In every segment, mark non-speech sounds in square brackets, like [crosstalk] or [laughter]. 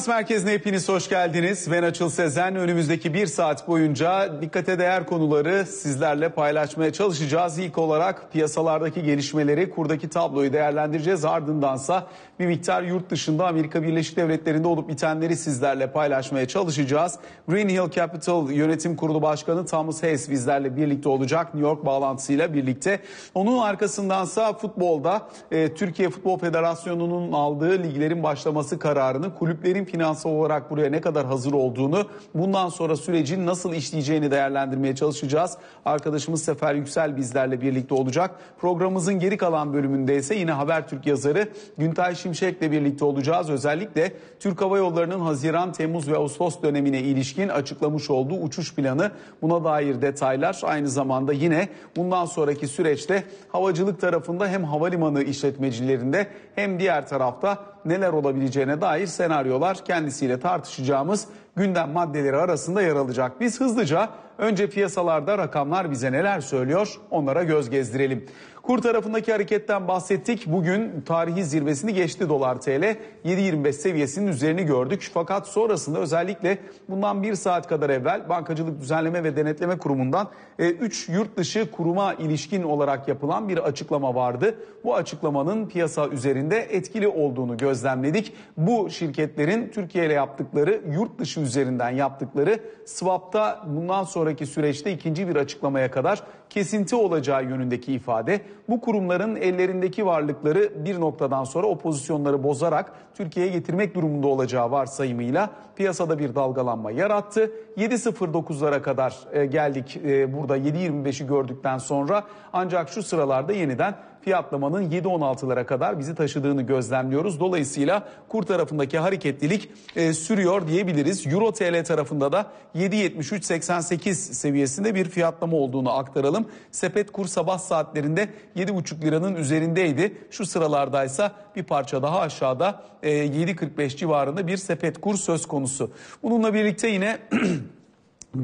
Finans Merkezi'ne hepiniz hoş geldiniz. Ben Açıl Sezen. Önümüzdeki bir saat boyunca dikkate değer konuları sizlerle paylaşmaya çalışacağız. İlk olarak piyasalardaki gelişmeleri, kurdaki tabloyu değerlendireceğiz. Ardındansa bir miktar yurt dışında Amerika Birleşik Devletleri'nde olup bitenleri sizlerle paylaşmaya çalışacağız. Green Hill Capital Yönetim Kurulu Başkanı Thomas Hayes bizlerle birlikte olacak. New York bağlantısıyla birlikte. Onun arkasındansa futbolda e, Türkiye Futbol Federasyonu'nun aldığı liglerin başlaması kararını kulüplerin finansal olarak buraya ne kadar hazır olduğunu, bundan sonra sürecin nasıl işleyeceğini değerlendirmeye çalışacağız. Arkadaşımız Sefer Yüksel bizlerle birlikte olacak. Programımızın geri kalan bölümünde ise yine Habertürk yazarı Güntay Şimşek'le birlikte olacağız. Özellikle Türk Hava Yolları'nın Haziran, Temmuz ve Ağustos dönemine ilişkin açıklamış olduğu uçuş planı buna dair detaylar. Aynı zamanda yine bundan sonraki süreçte havacılık tarafında hem havalimanı işletmecilerinde hem diğer tarafta neler olabileceğine dair senaryolar kendisiyle tartışacağımız gündem maddeleri arasında yer alacak. Biz hızlıca önce piyasalarda rakamlar bize neler söylüyor onlara göz gezdirelim. Kur tarafındaki hareketten bahsettik. Bugün tarihi zirvesini geçti dolar TL. 7.25 seviyesinin üzerini gördük. Fakat sonrasında özellikle bundan bir saat kadar evvel Bankacılık Düzenleme ve Denetleme Kurumu'ndan 3 e, yurt dışı kuruma ilişkin olarak yapılan bir açıklama vardı. Bu açıklamanın piyasa üzerinde etkili olduğunu gözlemledik. Bu şirketlerin Türkiye ile yaptıkları yurt dışı üzerinden yaptıkları swap'ta bundan sonraki süreçte ikinci bir açıklamaya kadar kesinti olacağı yönündeki ifade. Bu kurumların ellerindeki varlıkları bir noktadan sonra o pozisyonları bozarak Türkiye'ye getirmek durumunda olacağı varsayımıyla piyasada bir dalgalanma yarattı. 7.09'lara kadar e, geldik e, burada 7.25'i gördükten sonra ancak şu sıralarda yeniden fiyatlamanın 7.16'lara kadar bizi taşıdığını gözlemliyoruz. Dolayısıyla kur tarafındaki hareketlilik e, sürüyor diyebiliriz. Euro TL tarafında da 7.73.88 seviyesinde bir fiyatlama olduğunu aktaralım. Sepet kur sabah saatlerinde 7.5 liranın üzerindeydi. Şu sıralardaysa bir parça daha aşağıda e, 7.45 civarında bir sepet kur söz konusu. Bununla birlikte yine [clears throat]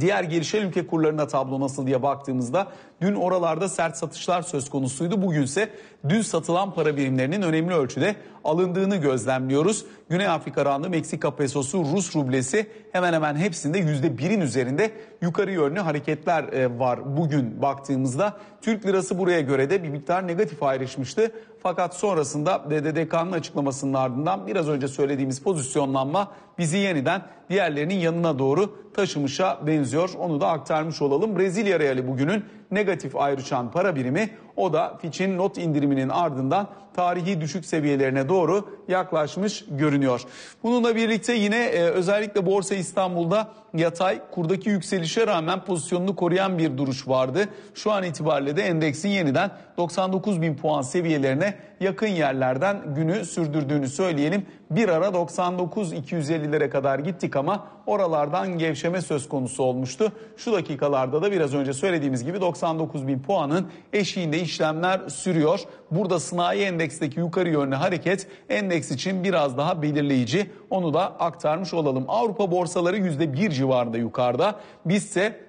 Diğer gelişen ülke kurlarına tablo nasıl diye baktığımızda dün oralarda sert satışlar söz konusuydu. Bugünse dün satılan para birimlerinin önemli ölçüde alındığını gözlemliyoruz. Güney Afrika randı, Meksika pesosu, Rus rublesi hemen hemen hepsinde yüzde birin üzerinde yukarı yönlü hareketler e, var bugün baktığımızda. Türk lirası buraya göre de bir miktar negatif ayrışmıştı. Fakat sonrasında DDDK'nın açıklamasının ardından biraz önce söylediğimiz pozisyonlanma bizi yeniden diğerlerinin yanına doğru taşımışa benziyor. Onu da aktarmış olalım. Brezilya reali bugünün negatif ayrışan para birimi o da Fitch'in not indiriminin ardından tarihi düşük seviyelerine doğru yaklaşmış görünüyor. Bununla birlikte yine e, özellikle Borsa İstanbul'da yatay kurdaki yükselişe rağmen pozisyonunu koruyan bir duruş vardı. Şu an itibariyle de endeksin yeniden 99 bin puan seviyelerine yakın yerlerden günü sürdürdüğünü söyleyelim. Bir ara 99-250'lere kadar gittik ama oralardan gevşeme söz konusu olmuştu. Şu dakikalarda da biraz önce söylediğimiz gibi 99 bin puanın eşiğinde işlemler sürüyor. Burada sanayi endeksteki yukarı yönlü hareket endeks için biraz daha belirleyici. Onu da aktarmış olalım. Avrupa borsaları %1 civarında yukarıda. Bizse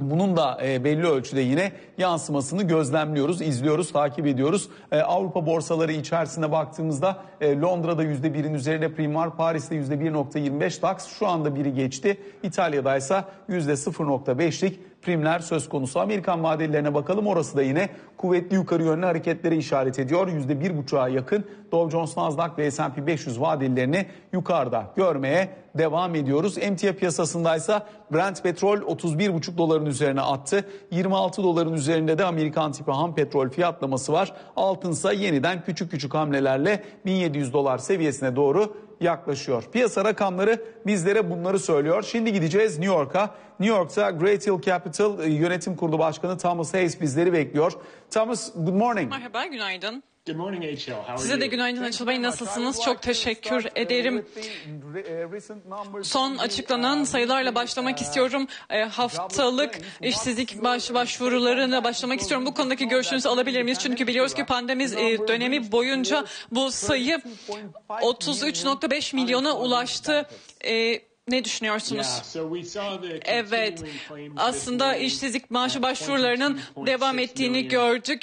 bunun da e, belli ölçüde yine yansımasını gözlemliyoruz, izliyoruz, takip ediyoruz. E, Avrupa borsaları içerisinde baktığımızda e, Londra'da %1'in üzerinde prim var, Paris'te %1.25 DAX şu anda biri geçti. İtalya'da ise %0.5'lik primler söz konusu. Amerikan vadelilerine bakalım. Orası da yine kuvvetli yukarı yönlü hareketlere işaret ediyor. %1,5'a yakın Dow Jones, Nasdaq ve S&P 500 vadelilerini yukarıda görmeye devam ediyoruz. Emtia piyasasındaysa Brent petrol 31,5 doların üzerine attı. 26 doların üzerinde de Amerikan tipi ham petrol fiyatlaması var. Altınsa yeniden küçük küçük hamlelerle 1700 dolar seviyesine doğru yaklaşıyor. Piyasa rakamları bizlere bunları söylüyor. Şimdi gideceğiz New York'a. New York'ta Great Hill Capital e, Yönetim Kurulu Başkanı Thomas Hayes bizleri bekliyor. Thomas, good morning. Merhaba, günaydın. Size de günaydın Açıl Bey. Nasılsınız? Çok teşekkür ederim. Son açıklanan sayılarla başlamak istiyorum. E, haftalık işsizlik baş, başvurularına başlamak istiyorum. Bu konudaki görüşünüzü alabilir miyiz? Çünkü biliyoruz ki pandemi e, dönemi boyunca bu sayı 33.5 milyona ulaştı. E, Ne düşünüyorsunuz? Evet, aslında işsizlik maaşı başvurularının devam ettiğini gördük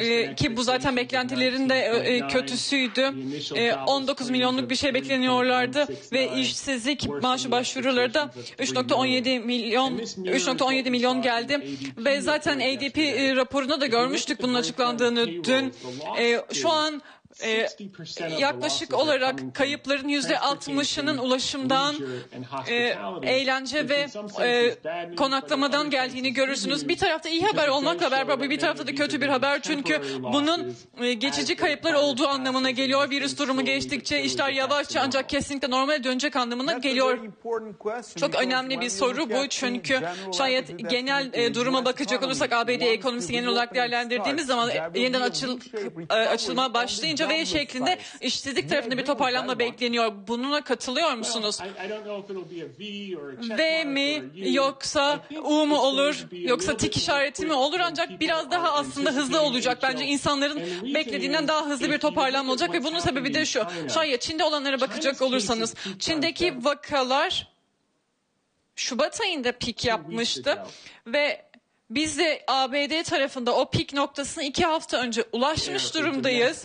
Ee, ki bu zaten beklentilerin de e, kötüsüydü. Ee, 19 milyonluk bir şey bekleniyorlardı ve işsizlik maaşı başvuruları da 3.17 milyon 3.17 milyon geldi ve zaten ADP e, raporunda da görmüştük bunun açıklandığını dün. Ee, şu an e, yaklaşık olarak kayıpların yüzde altmışının ulaşımdan, e, eğlence ve e, konaklamadan geldiğini görürsünüz. Bir tarafta iyi haber olmakla beraber bir tarafta da kötü bir haber. Çünkü bunun e, geçici kayıplar olduğu anlamına geliyor. Virüs durumu geçtikçe işler yavaşça ancak kesinlikle normale dönecek anlamına geliyor. Çok önemli bir soru bu. çünkü şayet genel e, duruma bakacak olursak ABD ekonomisi genel olarak değerlendirdiğimiz zaman e, yeniden açıl, e, açılma başlayınca ve şeklinde işsizlik tarafında bir toparlanma bekleniyor. Bununla katılıyor musunuz? V mi yoksa U mu olur yoksa tik işareti mi olur ancak biraz daha aslında hızlı olacak. Bence insanların beklediğinden daha hızlı bir toparlanma olacak ve bunun sebebi de şu. Şayet Çin'de olanlara bakacak olursanız Çin'deki vakalar Şubat ayında pik yapmıştı ve biz de ABD tarafında o pik noktasına iki hafta önce ulaşmış durumdayız.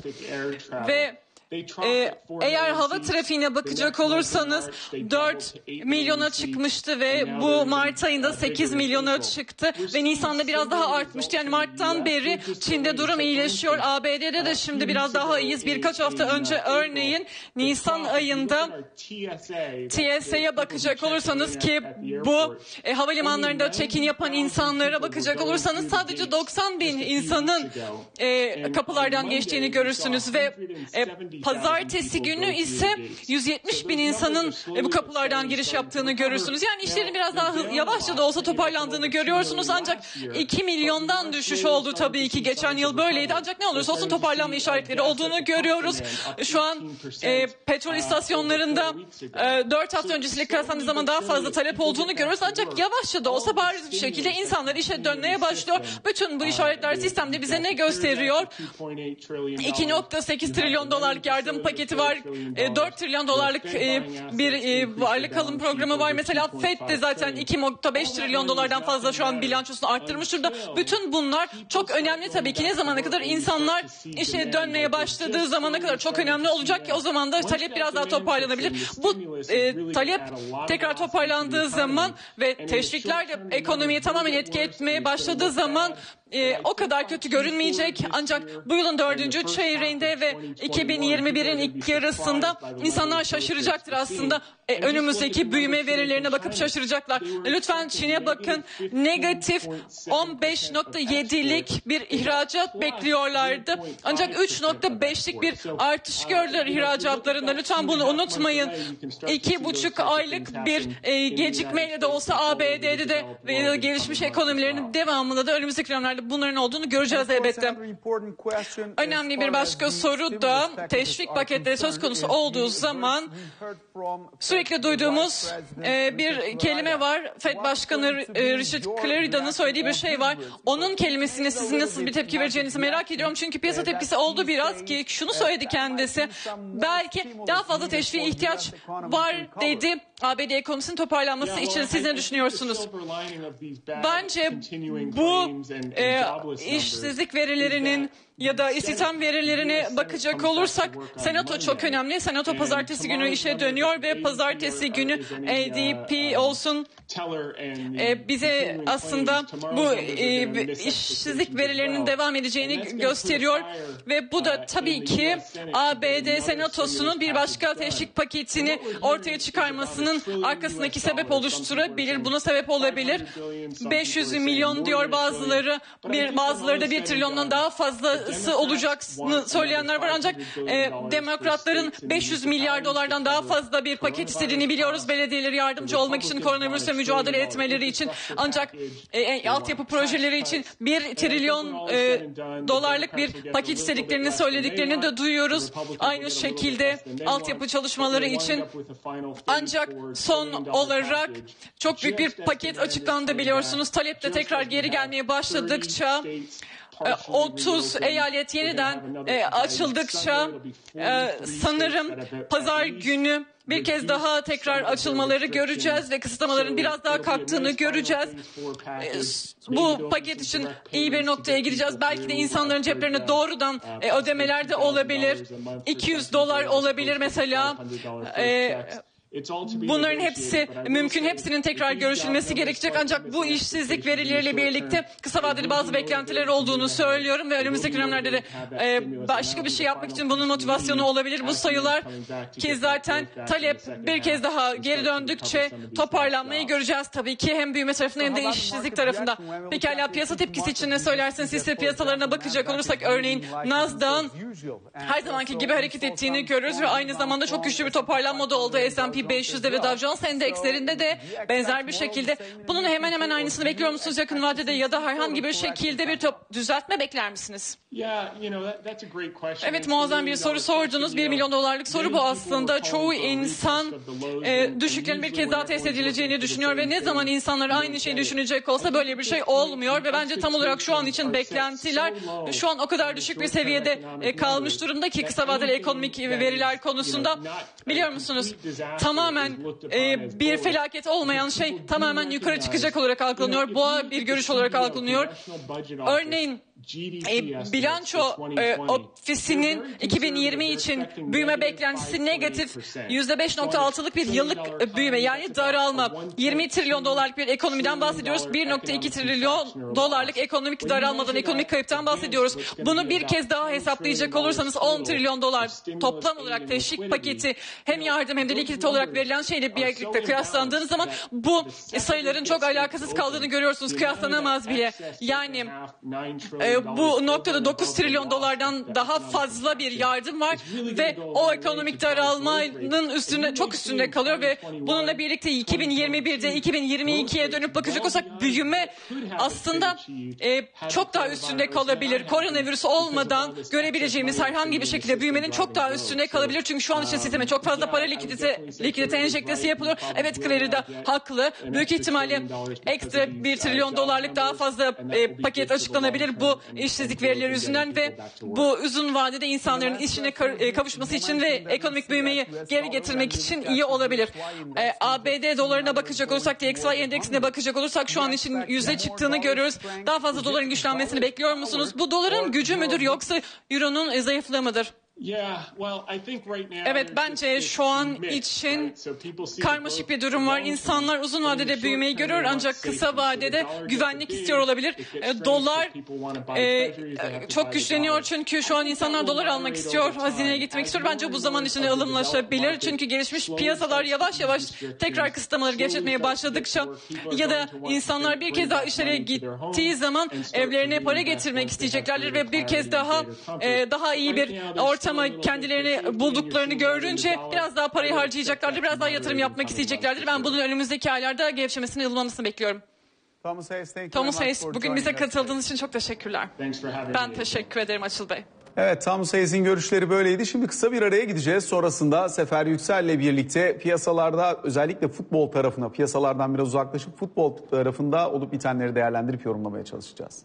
Ve ee, eğer hava trafiğine bakacak olursanız 4 milyona çıkmıştı ve bu Mart ayında 8 milyona çıktı ve Nisan'da biraz daha artmıştı. Yani Mart'tan beri Çin'de durum iyileşiyor. ABD'de de şimdi biraz daha iyiyiz. Birkaç hafta önce örneğin Nisan ayında TSA'ya bakacak olursanız ki bu e, havalimanlarında check-in yapan insanlara bakacak olursanız sadece 90 bin insanın e, kapılardan geçtiğini görürsünüz ve e, pazartesi günü ise 170 bin insanın e, bu kapılardan giriş yaptığını görürsünüz. Yani işlerin biraz daha yavaşça da olsa toparlandığını görüyorsunuz. Ancak 2 milyondan düşüş oldu tabii ki. Geçen yıl böyleydi. Ancak ne olursa olsun toparlanma işaretleri olduğunu görüyoruz. Şu an e, petrol istasyonlarında e, 4 hafta öncesiyle kıyaslandığı zaman daha fazla talep olduğunu görüyoruz. Ancak yavaşça da olsa bariz bir şekilde insanlar işe dönmeye başlıyor. Bütün bu işaretler sistemde bize ne gösteriyor? 2.8 trilyon dolarlık yardım paketi var. E, 4 trilyon dolarlık e, bir e, varlık alım programı var. Mesela FED de zaten 2.5 trilyon dolardan fazla şu an bilançosunu arttırmış durumda. Bütün bunlar çok önemli tabii ki. Ne zamana kadar insanlar işe dönmeye başladığı zamana kadar çok önemli olacak ki o zaman da talep biraz daha toparlanabilir. Bu e, talep tekrar toparlandığı zaman ve teşvikler de ekonomiye tamamen etki etmeye başladığı zaman e, o kadar kötü görünmeyecek. Ancak bu yılın dördüncü çeyreğinde ve 2021'in ilk yarısında insanlar şaşıracaktır aslında. E, önümüzdeki büyüme verilerine bakıp şaşıracaklar. Lütfen Çin'e bakın. Negatif 15.7'lik bir ihracat bekliyorlardı. Ancak 3.5'lik bir artış gördüler ihracatlarında. Lütfen bunu unutmayın. İki buçuk aylık bir e, gecikmeyle de olsa ABD'de de ve gelişmiş ekonomilerinin devamında da önümüzdeki dönemlerde bunların olduğunu göreceğiz elbette. Önemli bir başka soru da teşvik paketleri söz konusu olduğu zaman sürekli duyduğumuz e, bir kelime var. FED Başkanı e, Richard Clarida'nın söylediği bir şey var. Onun kelimesine sizin nasıl bir tepki vereceğinizi merak ediyorum. Çünkü piyasa tepkisi oldu biraz ki şunu söyledi kendisi. Belki daha fazla teşviğe ihtiyaç var dedi. ABD ekonomisinin toparlanması için siz ne düşünüyorsunuz? Bence bu e, işsizlik verilerinin ya da istihdam verilerine bakacak olursak senato çok önemli. Senato pazartesi günü işe dönüyor ve pazartesi günü ADP olsun e, bize aslında bu e, işsizlik verilerinin devam edeceğini gösteriyor ve bu da tabii ki ABD senatosunun bir başka teşvik paketini ortaya çıkarmasının arkasındaki sebep oluşturabilir. Buna sebep olabilir. 500 milyon diyor bazıları, bir bazıları da 1 trilyondan daha fazlası olacağını söyleyenler var ancak e, demokratların 500 milyar dolardan daha fazla bir paket istediğini biliyoruz. Belediyeleri yardımcı olmak için koronavirüsle mücadele etmeleri için ancak e, e, altyapı projeleri için 1 trilyon e, dolarlık bir paket istediklerini söylediklerini de duyuyoruz. Aynı şekilde altyapı çalışmaları için ancak son olarak çok büyük bir paket açıklandı biliyorsunuz. Talep de tekrar geri gelmeye başladıkça 30 eyalet yeniden e, açıldıkça e, sanırım pazar günü bir kez daha tekrar açılmaları göreceğiz ve kısıtlamaların biraz daha kalktığını göreceğiz. Bu paket için iyi bir noktaya gideceğiz. Belki de insanların ceplerine doğrudan e, ödemeler de olabilir. 200 dolar olabilir mesela. Bunların hepsi mümkün. Hepsinin tekrar görüşülmesi gerekecek. Ancak bu işsizlik verileriyle birlikte kısa vadeli bazı beklentiler olduğunu söylüyorum ve önümüzdeki dönemlerde de e, başka bir şey yapmak için bunun motivasyonu olabilir. Bu sayılar ki zaten talep bir kez daha geri döndükçe toparlanmayı göreceğiz tabii ki hem büyüme tarafında hem de işsizlik tarafında. Pekala piyasa tepkisi için ne söylersiniz? Hisse piyasalarına bakacak olursak örneğin Nasdaq'ın her zamanki gibi hareket ettiğini görürüz ve aynı zamanda çok güçlü bir toparlanma da oldu. S&P 500'de ve Dow Jones endekslerinde de benzer bir şekilde. Bunun hemen hemen aynısını bekliyor musunuz yakın vadede ya da herhangi bir şekilde bir top düzeltme bekler misiniz? Evet muazzam bir soru sordunuz. 1 milyon dolarlık soru bu aslında. Çoğu insan e, düşüklerin bir kez daha test edileceğini düşünüyor ve ne zaman insanlar aynı şeyi düşünecek olsa böyle bir şey olmuyor ve bence tam olarak şu an için beklentiler şu an o kadar düşük bir seviyede e, kalmış durumda ki kısa vadeli ekonomik veriler konusunda biliyor musunuz? Tamamen e, bir felaket olmayan şey tamamen yukarı çıkacak olarak algılanıyor. Boğa bir görüş olarak algılanıyor. Örneğin e, bilanço e, ofisinin 2020 için büyüme beklentisi negatif %5.6'lık bir yıllık e, büyüme yani daralma. 20 trilyon dolarlık bir ekonomiden bahsediyoruz. 1.2 trilyon dolarlık ekonomik daralmadan, ekonomik kayıptan bahsediyoruz. Bunu bir kez daha hesaplayacak olursanız 10 trilyon dolar toplam olarak teşvik paketi hem yardım hem de likidite olarak verilen şeyle birlikte kıyaslandığınız zaman bu sayıların çok alakasız kaldığını görüyorsunuz. Kıyaslanamaz bile. Yani e, bu noktada 9 trilyon dolardan daha fazla bir yardım var ve o ekonomik daralmanın üstünde çok üstünde kalıyor ve bununla birlikte 2021'de 2022'ye dönüp bakacak olsak büyüme aslında e, çok daha üstünde kalabilir. Koronavirüs olmadan görebileceğimiz herhangi bir şekilde büyümenin çok daha üstünde kalabilir. Çünkü şu an için sisteme çok fazla para likidite, likidite enjektesi yapılıyor. Evet Clary de haklı. Büyük ihtimalle ekstra bir trilyon dolarlık daha fazla e, paket açıklanabilir bu işsizlik verileri yüzünden ve bu uzun vadede insanların işine e, kavuşması için ve ekonomik büyümeyi geri getirmek için iyi olabilir. E, ABD dolarına bakacak olursak, DXY endeksine bakacak olursak şu an için yüzde çıktığını görüyoruz. Daha fazla doların güçlenmesini bekliyor musunuz? Bu doların gücü müdür yoksa euronun zayıflığı mıdır? Evet bence şu an için karmaşık bir durum var. İnsanlar uzun vadede büyümeyi görüyor ancak kısa vadede güvenlik istiyor olabilir. E, dolar e, çok güçleniyor çünkü şu an insanlar dolar almak istiyor, hazineye gitmek istiyor. Bence bu zaman içinde ılımlaşabilir. Çünkü gelişmiş piyasalar yavaş yavaş tekrar kısıtlamaları gevşetmeye başladıkça ya da insanlar bir kez daha işlere gittiği zaman evlerine para getirmek isteyeceklerdir ve bir kez daha e, daha iyi bir ortam ortama kendilerini bulduklarını görünce biraz daha parayı harcayacaklardır, biraz daha yatırım yapmak isteyeceklerdir. Ben bunun önümüzdeki aylarda gevşemesini, ılmamasını bekliyorum. Thomas Hayes, thank you Thomas Hayes, bugün bize katıldığınız için çok teşekkürler. Ben teşekkür ederim Açıl Bey. Evet Thomas Hayes'in görüşleri böyleydi. Şimdi kısa bir araya gideceğiz. Sonrasında Sefer Yüksel'le birlikte piyasalarda özellikle futbol tarafına, piyasalardan biraz uzaklaşıp futbol tarafında olup bitenleri değerlendirip yorumlamaya çalışacağız.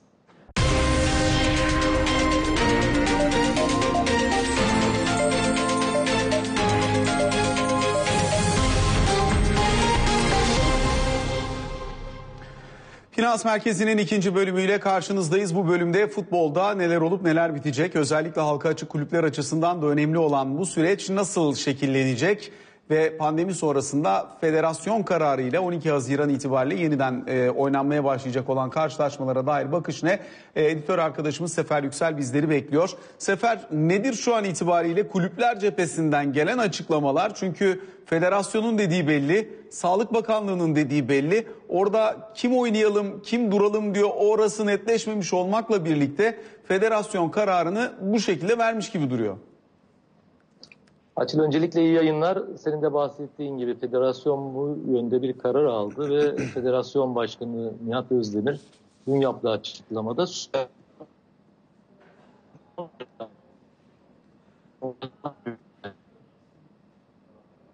Finans Merkezi'nin ikinci bölümüyle karşınızdayız. Bu bölümde futbolda neler olup neler bitecek, özellikle halka açık kulüpler açısından da önemli olan bu süreç nasıl şekillenecek? Ve pandemi sonrasında federasyon kararıyla 12 Haziran itibariyle yeniden e, oynanmaya başlayacak olan karşılaşmalara dair bakış ne? E, editör arkadaşımız Sefer Yüksel bizleri bekliyor. Sefer nedir şu an itibariyle kulüpler cephesinden gelen açıklamalar? Çünkü federasyonun dediği belli, Sağlık Bakanlığı'nın dediği belli. Orada kim oynayalım, kim duralım diyor. Orası netleşmemiş olmakla birlikte federasyon kararını bu şekilde vermiş gibi duruyor. Açıl öncelikle iyi yayınlar. Senin de bahsettiğin gibi federasyon bu yönde bir karar aldı ve [clears throat] federasyon başkanı Nihat Özdemir dün yaptığı açıklamada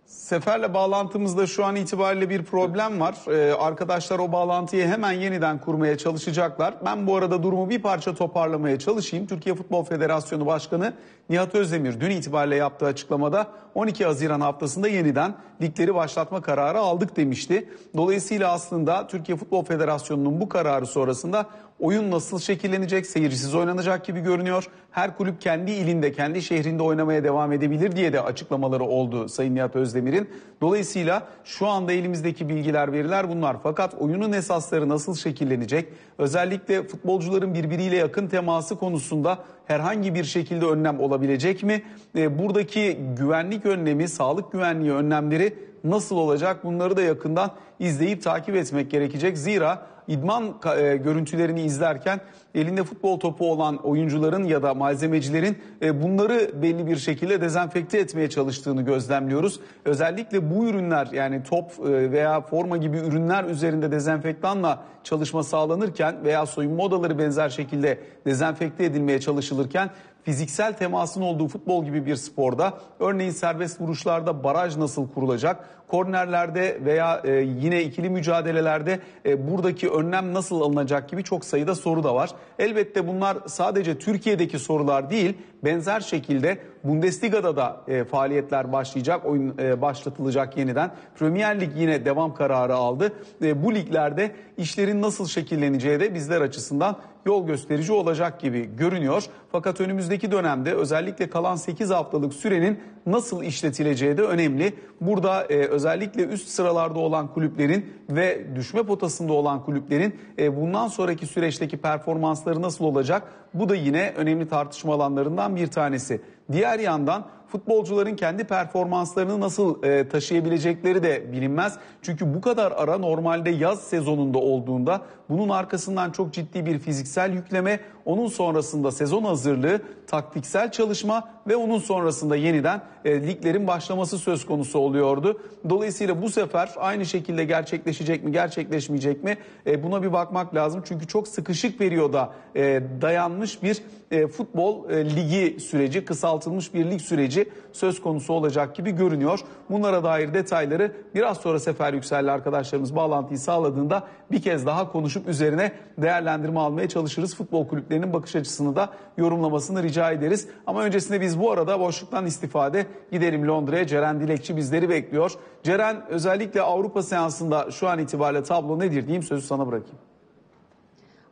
Sefer'le bağlantımızda şu an itibariyle bir problem var. Ee, arkadaşlar o bağlantıyı hemen yeniden kurmaya çalışacaklar. Ben bu arada durumu bir parça toparlamaya çalışayım. Türkiye Futbol Federasyonu Başkanı Nihat Özdemir dün itibariyle yaptığı açıklamada 12 Haziran haftasında yeniden ligleri başlatma kararı aldık demişti. Dolayısıyla aslında Türkiye Futbol Federasyonu'nun bu kararı sonrasında oyun nasıl şekillenecek, seyircisiz oynanacak gibi görünüyor. Her kulüp kendi ilinde, kendi şehrinde oynamaya devam edebilir diye de açıklamaları oldu Sayın Nihat Özdemir'in. Dolayısıyla şu anda elimizdeki bilgiler, veriler bunlar. Fakat oyunun esasları nasıl şekillenecek? Özellikle futbolcuların birbiriyle yakın teması konusunda herhangi bir şekilde önlem olabilecek mi? E, buradaki güvenlik önlemi, sağlık güvenliği önlemleri nasıl olacak? Bunları da yakından izleyip takip etmek gerekecek. Zira idman e, görüntülerini izlerken elinde futbol topu olan oyuncuların ya da malzemecilerin e, bunları belli bir şekilde dezenfekte etmeye çalıştığını gözlemliyoruz. Özellikle bu ürünler yani top e, veya forma gibi ürünler üzerinde dezenfektanla çalışma sağlanırken veya soyunma odaları benzer şekilde dezenfekte edilmeye çalışılırken fiziksel temasın olduğu futbol gibi bir sporda örneğin serbest vuruşlarda baraj nasıl kurulacak? Kornerlerde veya e, yine ikili mücadelelerde e, buradaki önlem nasıl alınacak gibi çok sayıda soru da var. Elbette bunlar sadece Türkiye'deki sorular değil, benzer şekilde Bundesliga'da da e, faaliyetler başlayacak, oyun e, başlatılacak yeniden. Premier Lig yine devam kararı aldı. E, bu liglerde işlerin nasıl şekilleneceği de bizler açısından yol gösterici olacak gibi görünüyor. Fakat önümüzdeki dönemde özellikle kalan 8 haftalık sürenin nasıl işletileceği de önemli. Burada e, özellikle üst sıralarda olan kulüplerin ve düşme potasında olan kulüplerin e, bundan sonraki süreçteki performansları nasıl olacak? Bu da yine önemli tartışma alanlarından bir tanesi. Diğer yandan futbolcuların kendi performanslarını nasıl e, taşıyabilecekleri de bilinmez. Çünkü bu kadar ara normalde yaz sezonunda olduğunda bunun arkasından çok ciddi bir fiziksel yükleme, onun sonrasında sezon hazırlığı, taktiksel çalışma ve onun sonrasında yeniden e, liglerin başlaması söz konusu oluyordu. Dolayısıyla bu sefer aynı şekilde gerçekleşecek mi, gerçekleşmeyecek mi? E, buna bir bakmak lazım. Çünkü çok sıkışık periyoda e, dayanmış bir e, futbol e, ligi süreci, kısaltılmış bir lig süreci söz konusu olacak gibi görünüyor. Bunlara dair detayları biraz sonra Sefer Yüksel'le arkadaşlarımız bağlantıyı sağladığında bir kez daha konuşup üzerine değerlendirme almaya çalışırız. Futbol kulüplerinin bakış açısını da yorumlamasını rica ederiz. Ama öncesinde biz bu arada boşluktan istifade gidelim Londra'ya. Ceren Dilekçi bizleri bekliyor. Ceren özellikle Avrupa seansında şu an itibariyle tablo nedir diyeyim sözü sana bırakayım.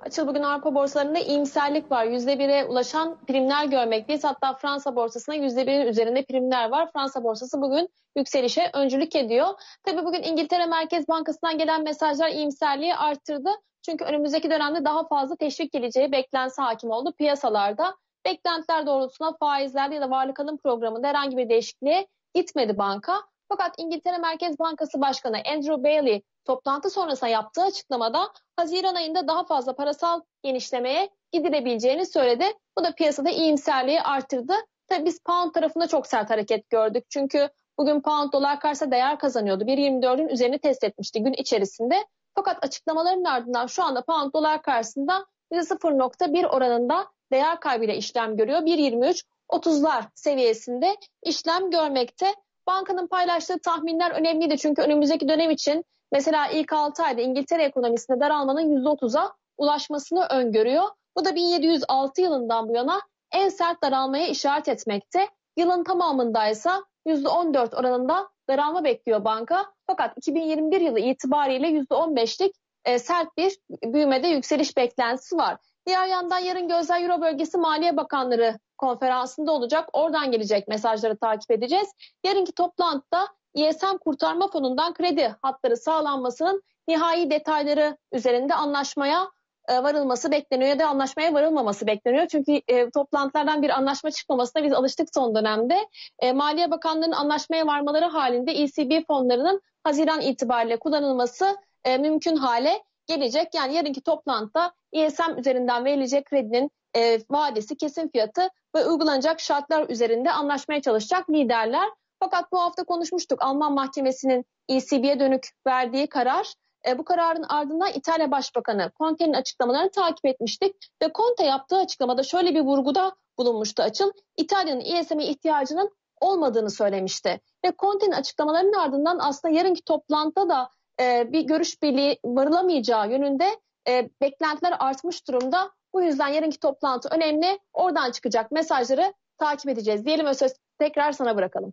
Açıl bugün Avrupa borsalarında iyimserlik var. %1'e ulaşan primler görmekteyiz. Hatta Fransa borsasında %1'in üzerinde primler var. Fransa borsası bugün yükselişe öncülük ediyor. Tabii bugün İngiltere Merkez Bankası'ndan gelen mesajlar iyimserliği arttırdı. Çünkü önümüzdeki dönemde daha fazla teşvik geleceği beklentisi hakim oldu piyasalarda. Beklentiler doğrultusunda faizlerde ya da varlık alım programında herhangi bir değişikliğe gitmedi banka. Fakat İngiltere Merkez Bankası Başkanı Andrew Bailey toplantı sonrasında yaptığı açıklamada Haziran ayında daha fazla parasal genişlemeye gidilebileceğini söyledi. Bu da piyasada iyimserliği artırdı. Tabii biz pound tarafında çok sert hareket gördük. Çünkü bugün pound dolar karşısında değer kazanıyordu. 1.24'ün üzerini test etmişti gün içerisinde. Fakat açıklamaların ardından şu anda pound dolar karşısında %0.1 oranında değer kaybıyla işlem görüyor. 1.23 30'lar seviyesinde işlem görmekte. Bankanın paylaştığı tahminler önemliydi çünkü önümüzdeki dönem için mesela ilk 6 ayda İngiltere ekonomisinde daralmanın %30'a ulaşmasını öngörüyor. Bu da 1706 yılından bu yana en sert daralmaya işaret etmekte. Yılın tamamında ise %14 oranında daralma bekliyor banka. Fakat 2021 yılı itibariyle %15'lik e, sert bir büyümede yükseliş beklentisi var. Diğer yandan yarın gözler Euro bölgesi Maliye Bakanları konferansında olacak. Oradan gelecek mesajları takip edeceğiz. Yarınki toplantıda İSM Kurtarma Fonu'ndan kredi hatları sağlanmasının nihai detayları üzerinde anlaşmaya varılması bekleniyor ya da anlaşmaya varılmaması bekleniyor. Çünkü e, toplantılardan bir anlaşma çıkmamasına biz alıştık son dönemde. E, Maliye Bakanlığı'nın anlaşmaya varmaları halinde ECB fonlarının Haziran itibariyle kullanılması e, mümkün hale gelecek. Yani yarınki toplantıda ESM üzerinden verilecek kredinin e, vadesi, kesin fiyatı ve uygulanacak şartlar üzerinde anlaşmaya çalışacak liderler. Fakat bu hafta konuşmuştuk Alman Mahkemesi'nin ECB'ye dönük verdiği karar. E, bu kararın ardından İtalya Başbakanı Conte'nin açıklamalarını takip etmiştik ve Conte yaptığı açıklamada şöyle bir vurguda bulunmuştu Açıl. İtalya'nın ESM'e ihtiyacının olmadığını söylemişti. Ve Conte'nin açıklamalarının ardından aslında yarınki toplantıda da e, bir görüş birliği varılamayacağı yönünde e, beklentiler artmış durumda. Bu yüzden yarınki toplantı önemli. Oradan çıkacak mesajları takip edeceğiz. Diyelim ve söz tekrar sana bırakalım.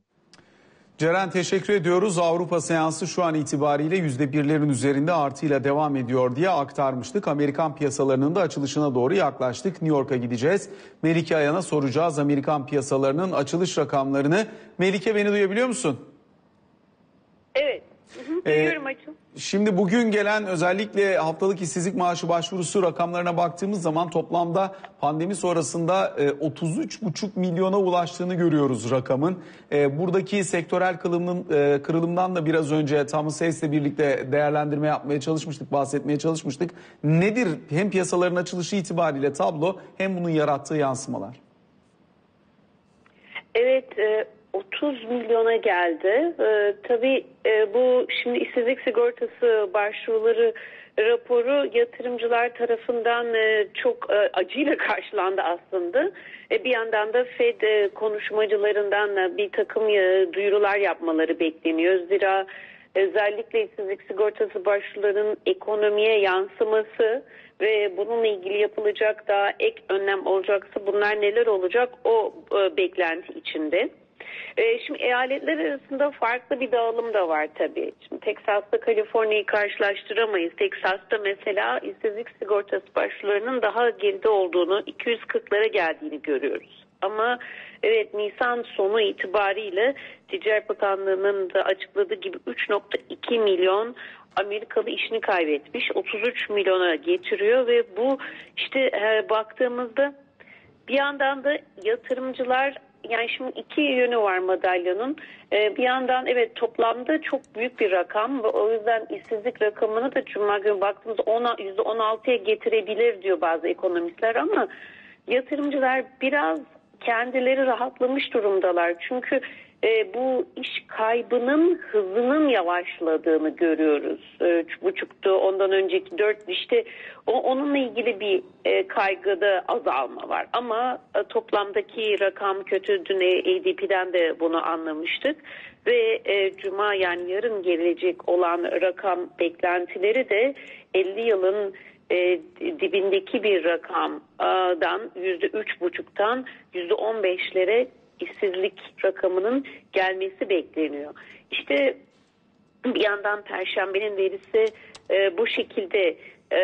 Ceren teşekkür ediyoruz. Avrupa seansı şu an itibariyle %1'lerin üzerinde artıyla devam ediyor diye aktarmıştık. Amerikan piyasalarının da açılışına doğru yaklaştık. New York'a gideceğiz. Melike Ayan'a soracağız Amerikan piyasalarının açılış rakamlarını. Melike beni duyabiliyor musun? Evet. Hı hı, Duyuyorum Açıl. Şimdi bugün gelen özellikle haftalık işsizlik maaşı başvurusu rakamlarına baktığımız zaman toplamda pandemi sonrasında e, 33,5 milyona ulaştığını görüyoruz rakamın. E, buradaki sektörel kırılımın, e, kırılımdan da biraz önce Thomas Hayes'le birlikte değerlendirme yapmaya çalışmıştık, bahsetmeye çalışmıştık. Nedir hem piyasaların açılışı itibariyle tablo hem bunun yarattığı yansımalar? Evet, e, 30 milyona geldi. E, tabii e, bu şimdi işsizlik sigortası başvuruları raporu yatırımcılar tarafından e, çok e, acıyla [laughs] karşılandı aslında. E, bir yandan da Fed e, konuşmacılarından da bir takım e, duyurular yapmaları bekleniyor. Zira özellikle işsizlik sigortası başvurularının ekonomiye yansıması ve bununla ilgili yapılacak daha ek önlem olacaksa bunlar neler olacak o e, beklenti içinde. E, şimdi eyaletler arasında farklı bir dağılım da var tabii. Şimdi Teksas'ta Kaliforniya'yı karşılaştıramayız. Teksas'ta mesela işsizlik sigortası başvurularının daha geride olduğunu 240'lara geldiğini görüyoruz. Ama evet Nisan sonu itibariyle Ticaret Bakanlığı'nın da açıkladığı gibi 3.2 milyon Amerikalı işini kaybetmiş. 33 milyona getiriyor ve bu işte e, baktığımızda bir yandan da yatırımcılar yani şimdi iki yönü var madalyanın. Ee, bir yandan evet toplamda çok büyük bir rakam ve o yüzden işsizlik rakamını da Cuma günü baktığımızda %16'ya getirebilir diyor bazı ekonomistler ama yatırımcılar biraz kendileri rahatlamış durumdalar. Çünkü e, bu iş kaybının hızının yavaşladığını görüyoruz. E, buçuktu ondan önceki dört işte o, onunla ilgili bir e, kaygıda azalma var. Ama e, toplamdaki rakam kötü. Dün ADP'den de bunu anlamıştık. Ve e, Cuma yani yarın gelecek olan rakam beklentileri de 50 yılın e, dibindeki bir rakamdan yüzde üç buçuktan yüzde on beşlere işsizlik rakamının gelmesi bekleniyor. İşte bir yandan Perşembenin verisi e, bu şekilde e,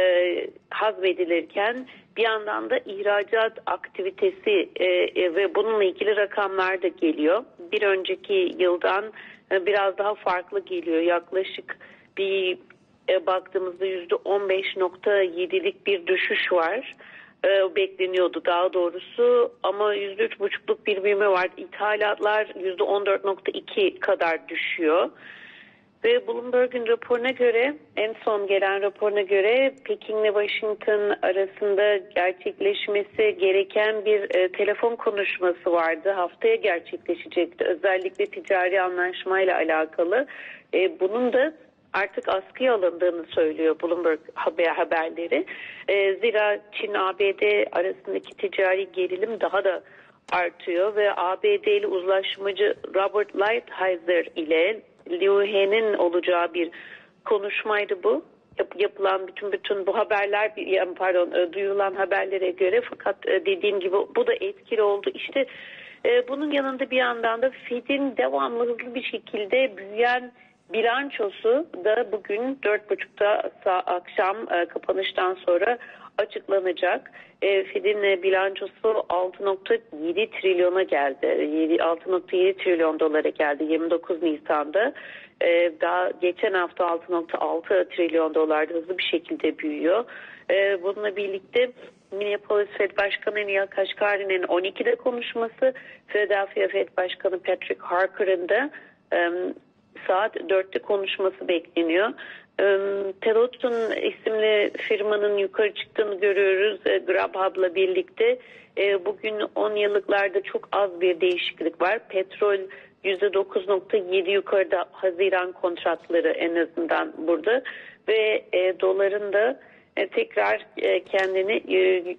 hazmedilirken bir yandan da ihracat aktivitesi e, e, ve bununla ilgili rakamlar da geliyor. Bir önceki yıldan e, biraz daha farklı geliyor. Yaklaşık bir e, baktığımızda %15.7'lik bir düşüş var bekleniyordu daha doğrusu ama yüzde üç buçukluk bir büyüme var. İthalatlar yüzde on dört nokta iki kadar düşüyor. Ve Bloomberg'un raporuna göre en son gelen raporuna göre Pekin ile Washington arasında gerçekleşmesi gereken bir e, telefon konuşması vardı. Haftaya gerçekleşecekti. Özellikle ticari anlaşmayla alakalı. E, bunun da artık askıya alındığını söylüyor Bloomberg haber haberleri. E, zira Çin-ABD arasındaki ticari gerilim daha da artıyor ve ABD'li uzlaşmacı Robert Lighthizer ile Liu He'nin olacağı bir konuşmaydı bu. Yap, yapılan bütün bütün bu haberler pardon e, duyulan haberlere göre fakat e, dediğim gibi bu da etkili oldu. İşte e, bunun yanında bir yandan da Fed'in devamlı hızlı bir şekilde büyüyen bilançosu da bugün 4.30'da akşam e, kapanıştan sonra açıklanacak. E, Fed'in bilançosu 6.7 trilyona geldi. 6.7 trilyon dolara geldi 29 Nisan'da. E, daha geçen hafta 6.6 trilyon dolarda hızlı bir şekilde büyüyor. E, bununla birlikte Minneapolis Fed Başkanı Neil Kashkari'nin 12'de konuşması, Philadelphia Fed Başkanı Patrick Harker'ın da saat 4'te konuşması bekleniyor. Telotun isimli firmanın yukarı çıktığını görüyoruz e, Grubhub'la birlikte. E, bugün 10 yıllıklarda çok az bir değişiklik var. Petrol %9.7 yukarıda Haziran kontratları en azından burada ve e, doların da tekrar kendini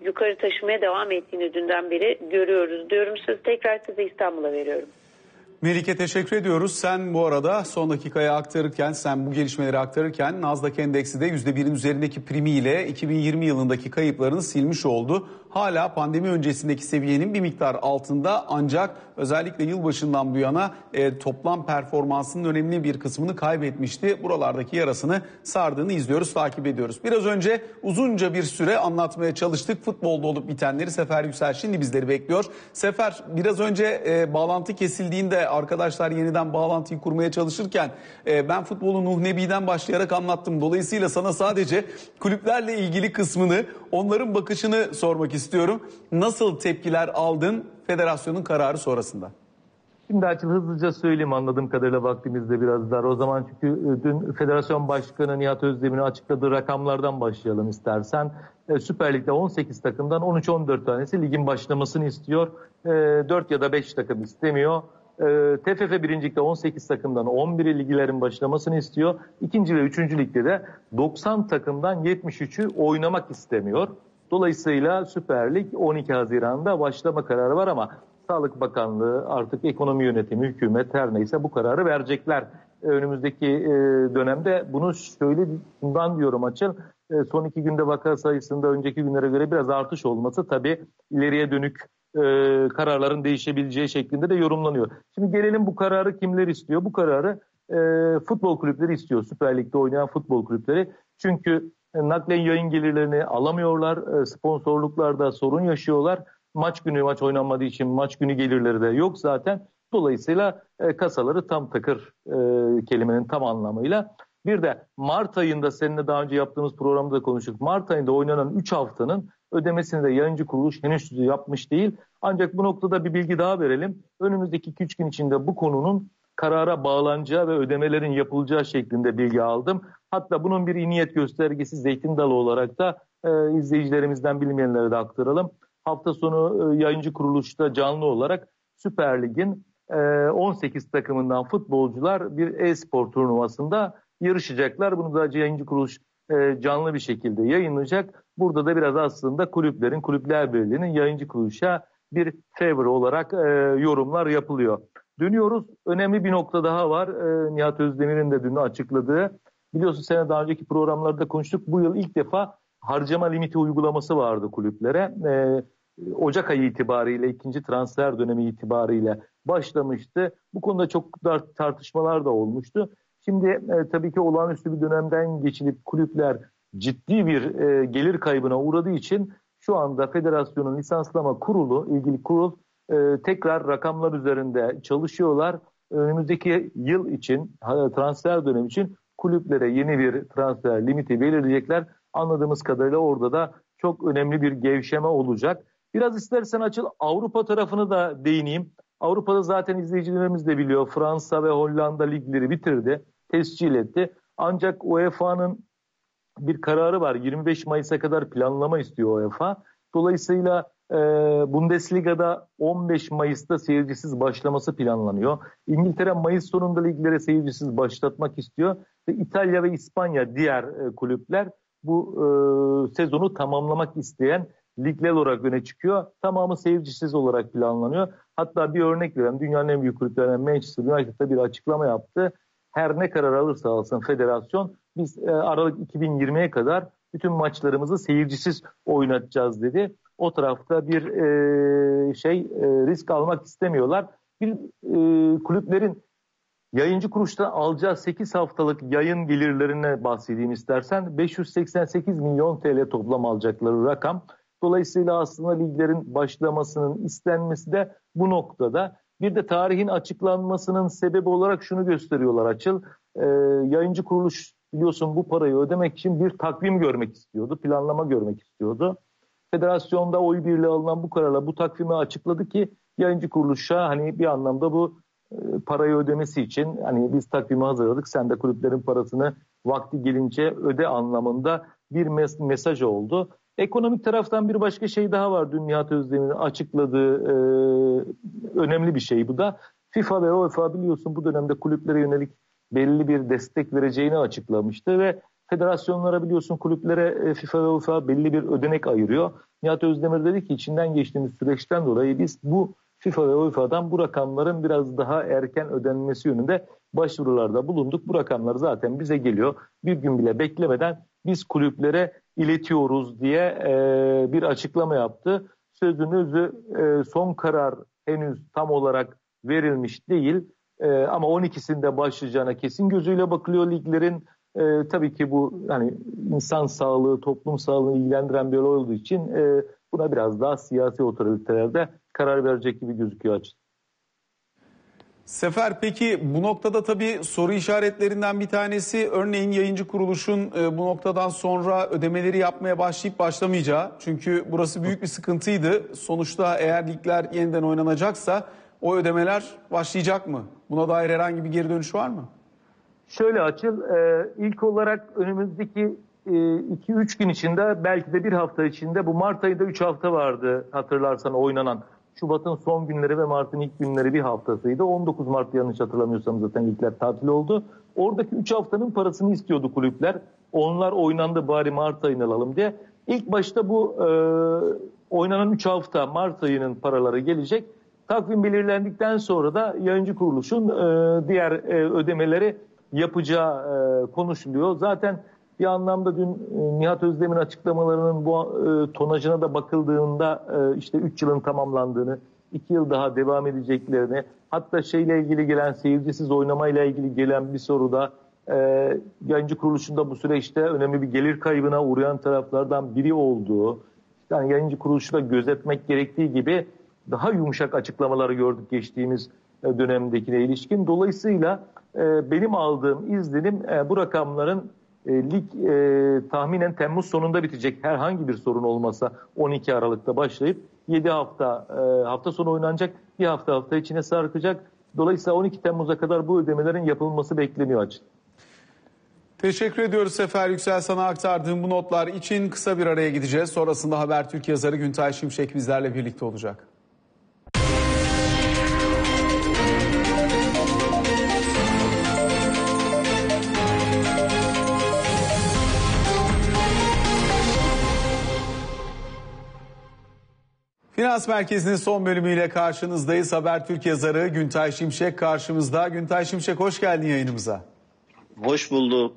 yukarı taşımaya devam ettiğini dünden beri görüyoruz. Diyorum siz tekrar size İstanbul'a veriyorum. Melike teşekkür ediyoruz. Sen bu arada son dakikaya aktarırken, sen bu gelişmeleri aktarırken Nasdaq Endeksi de %1'in üzerindeki primiyle 2020 yılındaki kayıplarını silmiş oldu. Hala pandemi öncesindeki seviyenin bir miktar altında ancak özellikle yılbaşından bu yana e, toplam performansının önemli bir kısmını kaybetmişti. Buralardaki yarasını sardığını izliyoruz, takip ediyoruz. Biraz önce uzunca bir süre anlatmaya çalıştık. Futbolda olup bitenleri Sefer Yüksel şimdi bizleri bekliyor. Sefer biraz önce e, bağlantı kesildiğinde arkadaşlar yeniden bağlantıyı kurmaya çalışırken e, ben futbolu Nuh Nebi'den başlayarak anlattım. Dolayısıyla sana sadece kulüplerle ilgili kısmını onların bakışını sormak istiyorum. Nasıl tepkiler aldın federasyonun kararı sonrasında? Şimdi açıl hızlıca söyleyeyim anladığım kadarıyla vaktimizde biraz dar. O zaman çünkü e, dün Federasyon Başkanı Nihat Özdemir'in açıkladığı rakamlardan başlayalım istersen. E, Süper Lig'de 18 takımdan 13-14 tanesi ligin başlamasını istiyor. 4 e, ya da 5 takım istemiyor. TFF 1. Lig'de 18 takımdan 11'i liglerin başlamasını istiyor. İkinci ve üçüncü ligde de 90 takımdan 73'ü oynamak istemiyor. Dolayısıyla Süper Lig 12 Haziran'da başlama kararı var ama Sağlık Bakanlığı artık ekonomi yönetimi, hükümet her neyse bu kararı verecekler. Önümüzdeki e, dönemde bunu şöyle bundan diyorum açıl. E, son iki günde vaka sayısında önceki günlere göre biraz artış olması tabii ileriye dönük e, kararların değişebileceği şeklinde de yorumlanıyor. Şimdi gelelim bu kararı kimler istiyor? Bu kararı futbol kulüpleri istiyor. Süper Lig'de oynayan futbol kulüpleri. Çünkü naklen yayın gelirlerini alamıyorlar. Sponsorluklarda sorun yaşıyorlar Maç günü maç oynanmadığı için maç günü gelirleri de yok zaten. Dolayısıyla e, kasaları tam takır e, kelimenin tam anlamıyla. Bir de Mart ayında seninle daha önce yaptığımız programda da konuştuk. Mart ayında oynanan 3 haftanın ödemesini de yayıncı kuruluş henüz yapmış değil. Ancak bu noktada bir bilgi daha verelim. Önümüzdeki 2-3 gün içinde bu konunun karara bağlanacağı ve ödemelerin yapılacağı şeklinde bilgi aldım. Hatta bunun bir niyet göstergesi Zeytin Dalı olarak da e, izleyicilerimizden bilmeyenlere de aktaralım hafta sonu e, yayıncı kuruluşta canlı olarak Süper Lig'in 18 e, takımından futbolcular bir e-spor turnuvasında yarışacaklar. Bunu da yayıncı kuruluş e, canlı bir şekilde yayınlayacak. Burada da biraz aslında kulüplerin, kulüpler birliğinin yayıncı kuruluşa bir favor olarak yorumlar yapılıyor. Dönüyoruz. Önemli bir nokta daha var. Nihat Özdemir'in de dün açıkladığı. Biliyorsun sene daha önceki programlarda konuştuk. Bu yıl ilk defa harcama limiti uygulaması vardı kulüplere. Ocak ayı itibariyle ikinci transfer dönemi itibariyle başlamıştı. Bu konuda çok tartışmalar da olmuştu. Şimdi e, tabii ki olağanüstü bir dönemden geçilip kulüpler ciddi bir e, gelir kaybına uğradığı için şu anda federasyonun lisanslama kurulu, ilgili kurul e, tekrar rakamlar üzerinde çalışıyorlar. Önümüzdeki yıl için, transfer dönemi için kulüplere yeni bir transfer limiti belirleyecekler. Anladığımız kadarıyla orada da çok önemli bir gevşeme olacak. Biraz istersen açıl Avrupa tarafını da değineyim. Avrupa'da zaten izleyicilerimiz de biliyor. Fransa ve Hollanda ligleri bitirdi, tescil etti. Ancak UEFA'nın bir kararı var. 25 Mayıs'a kadar planlama istiyor UEFA. Dolayısıyla e, Bundesliga'da 15 Mayıs'ta seyircisiz başlaması planlanıyor. İngiltere Mayıs sonunda liglere seyircisiz başlatmak istiyor. Ve İtalya ve İspanya diğer e, kulüpler bu e, sezonu tamamlamak isteyen ligler olarak öne çıkıyor. Tamamı seyircisiz olarak planlanıyor. Hatta bir örnek vereyim. Dünyanın en büyük kulüplerinden Manchester United'da bir açıklama yaptı. Her ne karar alırsa alsın federasyon biz e, Aralık 2020'ye kadar bütün maçlarımızı seyircisiz oynatacağız dedi. O tarafta bir e, şey e, risk almak istemiyorlar. Bir e, kulüplerin yayıncı kuruluştan alacağı 8 haftalık yayın gelirlerine bahsedeyim istersen 588 milyon TL toplam alacakları rakam. Dolayısıyla aslında liglerin başlamasının istenmesi de bu noktada. Bir de tarihin açıklanmasının sebebi olarak şunu gösteriyorlar Açıl. E, yayıncı kuruluş biliyorsun bu parayı ödemek için bir takvim görmek istiyordu, planlama görmek istiyordu. Federasyonda oy birliği alınan bu kararla bu takvimi açıkladı ki yayıncı kuruluşa hani bir anlamda bu e, parayı ödemesi için hani biz takvimi hazırladık sen de kulüplerin parasını vakti gelince öde anlamında bir mes- mesaj oldu. Ekonomik taraftan bir başka şey daha var. Dün Nihat Özdemir'in açıkladığı e, önemli bir şey bu da. FIFA ve UEFA biliyorsun bu dönemde kulüplere yönelik belli bir destek vereceğini açıklamıştı ve federasyonlara biliyorsun kulüplere e, FIFA ve UEFA belli bir ödenek ayırıyor. Nihat Özdemir dedi ki içinden geçtiğimiz süreçten dolayı biz bu FIFA ve UEFA'dan bu rakamların biraz daha erken ödenmesi yönünde başvurularda bulunduk. Bu rakamlar zaten bize geliyor. Bir gün bile beklemeden biz kulüplere iletiyoruz diye e, bir açıklama yaptı. Sözün özü e, son karar henüz tam olarak verilmiş değil. E, ama 12'sinde başlayacağına kesin gözüyle bakılıyor liglerin. E, tabii ki bu yani insan sağlığı, toplum sağlığını ilgilendiren bir olay olduğu için e, buna biraz daha siyasi otoritelerde karar verecek gibi gözüküyor açıkçası. Sefer peki bu noktada tabii soru işaretlerinden bir tanesi örneğin yayıncı kuruluşun e, bu noktadan sonra ödemeleri yapmaya başlayıp başlamayacağı. Çünkü burası büyük bir sıkıntıydı. Sonuçta eğer ligler yeniden oynanacaksa o ödemeler başlayacak mı? Buna dair herhangi bir geri dönüş var mı? Şöyle açıl, e, ilk olarak önümüzdeki 2-3 e, gün içinde belki de bir hafta içinde bu Mart ayında 3 hafta vardı hatırlarsan oynanan. Şubat'ın son günleri ve Mart'ın ilk günleri bir haftasıydı. 19 Mart yanlış hatırlamıyorsam zaten ilkler tatil oldu. Oradaki 3 haftanın parasını istiyordu kulüpler. Onlar oynandı bari Mart ayını alalım diye. İlk başta bu e, oynanan 3 hafta Mart ayının paraları gelecek. Takvim belirlendikten sonra da yayıncı kuruluşun e, diğer e, ödemeleri yapacağı e, konuşuluyor. Zaten bir anlamda dün e, Nihat Özdemir'in açıklamalarının bu e, tonajına da bakıldığında e, işte 3 yılın tamamlandığını, 2 yıl daha devam edeceklerini, hatta şeyle ilgili gelen seyircisiz oynamayla ilgili gelen bir soruda e, yayıncı kuruluşunda bu süreçte önemli bir gelir kaybına uğrayan taraflardan biri olduğu, yani yayıncı kuruluşu da gözetmek gerektiği gibi daha yumuşak açıklamaları gördük geçtiğimiz dönemdekine ilişkin. Dolayısıyla e, benim aldığım izlenim e, bu rakamların e, lig e, tahminen Temmuz sonunda bitecek. Herhangi bir sorun olmasa 12 Aralık'ta başlayıp 7 hafta e, hafta sonu oynanacak. Bir hafta hafta içine sarkacak. Dolayısıyla 12 Temmuz'a kadar bu ödemelerin yapılması bekleniyor açık. Teşekkür ediyoruz Sefer Yüksel sana aktardığım bu notlar için kısa bir araya gideceğiz. Sonrasında Habertürk yazarı Güntay Şimşek bizlerle birlikte olacak. Finans Merkezi'nin son bölümüyle karşınızdayız. Habertürk yazarı Güntay Şimşek karşımızda. Güntay Şimşek hoş geldin yayınımıza. Hoş bulduk.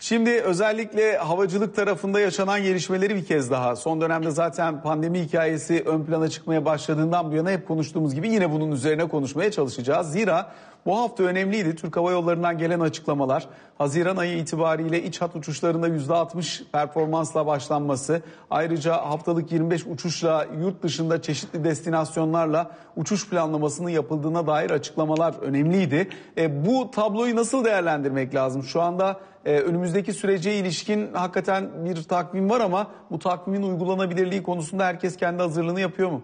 Şimdi özellikle havacılık tarafında yaşanan gelişmeleri bir kez daha. Son dönemde zaten pandemi hikayesi ön plana çıkmaya başladığından bu yana hep konuştuğumuz gibi yine bunun üzerine konuşmaya çalışacağız. Zira bu hafta önemliydi. Türk Hava Yolları'ndan gelen açıklamalar. Haziran ayı itibariyle iç hat uçuşlarında %60 performansla başlanması. Ayrıca haftalık 25 uçuşla yurt dışında çeşitli destinasyonlarla uçuş planlamasının yapıldığına dair açıklamalar önemliydi. E, bu tabloyu nasıl değerlendirmek lazım? Şu anda e, önümüzdeki sürece ilişkin hakikaten bir takvim var ama bu takvimin uygulanabilirliği konusunda herkes kendi hazırlığını yapıyor mu?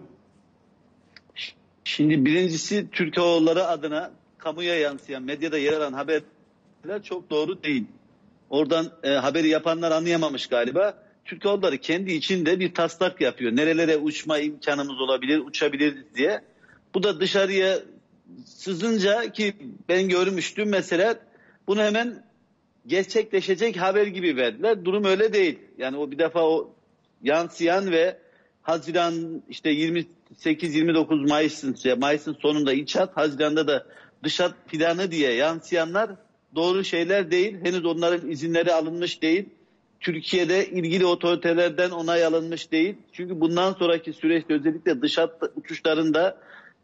Şimdi birincisi Türk Hava adına kamuya yansıyan, medyada yer alan haberler çok doğru değil. Oradan e, haberi yapanlar anlayamamış galiba. Türk Hava kendi içinde bir taslak yapıyor. Nerelere uçma imkanımız olabilir, uçabiliriz diye. Bu da dışarıya sızınca ki ben görmüştüm mesela bunu hemen gerçekleşecek haber gibi verdiler. Durum öyle değil. Yani o bir defa o yansıyan ve Haziran işte 28-29 Mayıs'ın Mayıs'ın sonunda iç hat, Haziran'da da dış hat planı diye yansıyanlar doğru şeyler değil. Henüz onların izinleri alınmış değil. Türkiye'de ilgili otoritelerden onay alınmış değil. Çünkü bundan sonraki süreçte özellikle dış hat uçuşlarında